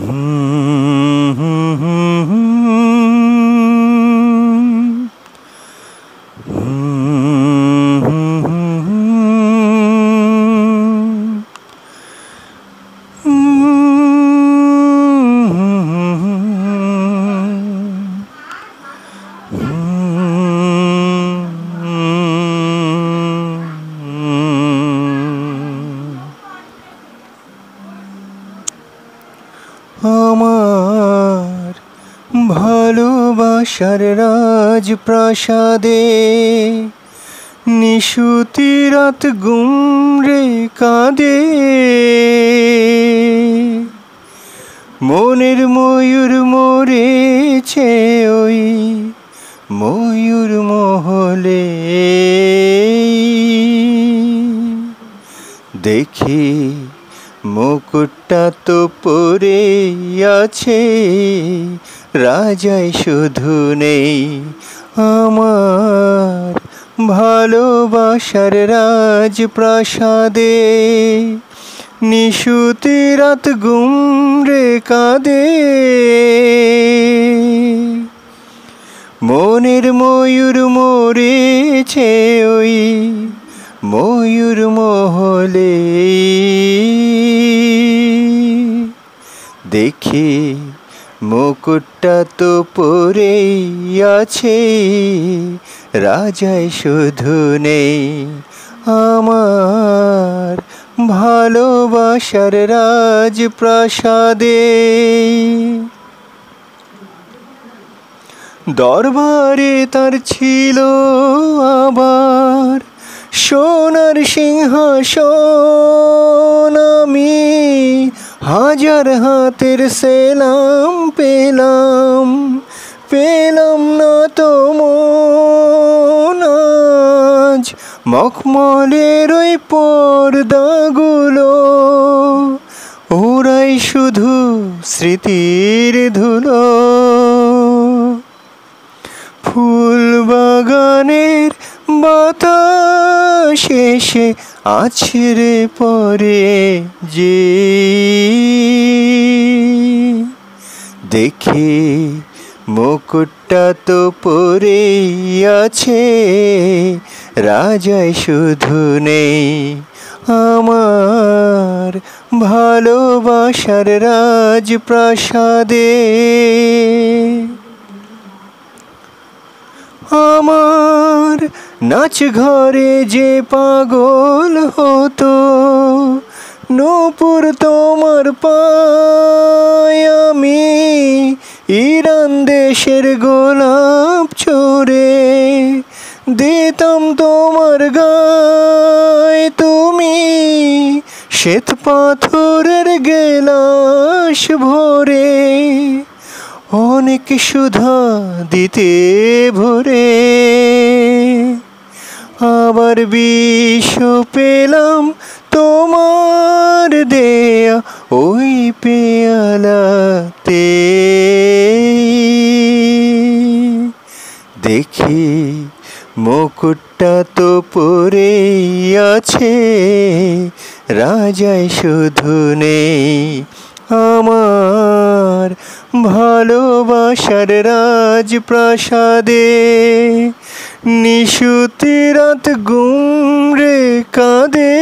Mm. আমার ভালোবাসার রাজপ্রাসাদে নিশুতি রাত গুমরে কাঁদে। মনের ময়ূর মরেছে ওই ময়ূর মহলে। দেখি মুকুটটা তো পরে আছে রাজাই শুধু নেই আমার ভালোবাসার রাজপ্রাসাদে। নিশুতি রাত গুমরে কাঁদে। মনের ময়ূর মরেছে ওই ময়ূর মহলে। দেখি মুকুটটা তো পরেই আছে রাজাই শুধু নেই আমার ভালোবাসার রাজপ্রাসাদে। দরবারে তার ছিল আবার সোনার সিংহাসন আমি হাজার হাতের সেলাম পেলাম পেলাম না তো মনাজ মখমলের ওই পর্দাগুলো, ওরাই শুধু স্মৃতির ধুলো। এসে আছড়ে পড়ে যে। দেখি মুকুটটা তো পরে আছে রাজাই শুধু নেই আমার ভালোবাসার রাজপ্রাসাদে। আমার নাচ ঘরে যে পাগল হতো, নূপুর তোমার পায় আমি ইরান দেশের গোলাপ চোরে দিতাম তোমার গায়। তুমি শ্বেত পাথরের গেলাস ভরে অনেক সুধা দিতে ভরে। আবার বিষ পেলাম তোমার দেয়া ওই পেয়ালাতে। দেখি মুকুটটা তো পরেই আছে রাজাই শুধু নেই আমার ভালোবাসার রাজপ্রাসাদে নিশুতি রাত গুমরে কাঁদে।